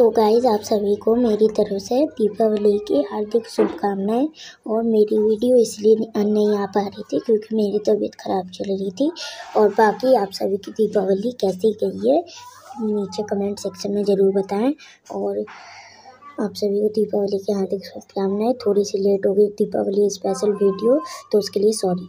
तो गाइज़ आप सभी को मेरी तरफ़ से दीपावली की हार्दिक शुभकामनाएँ और मेरी वीडियो इसलिए नहीं आ पा रही थी क्योंकि मेरी तबीयत ख़राब चल रही थी। और बाकी आप सभी की दीपावली कैसी गई है, नीचे कमेंट सेक्शन में ज़रूर बताएँ। और आप सभी को दीपावली की हार्दिक शुभकामनाएँ। थोड़ी सी लेट हो गई दीपावली स्पेशल वीडियो तो उसके लिए सॉरी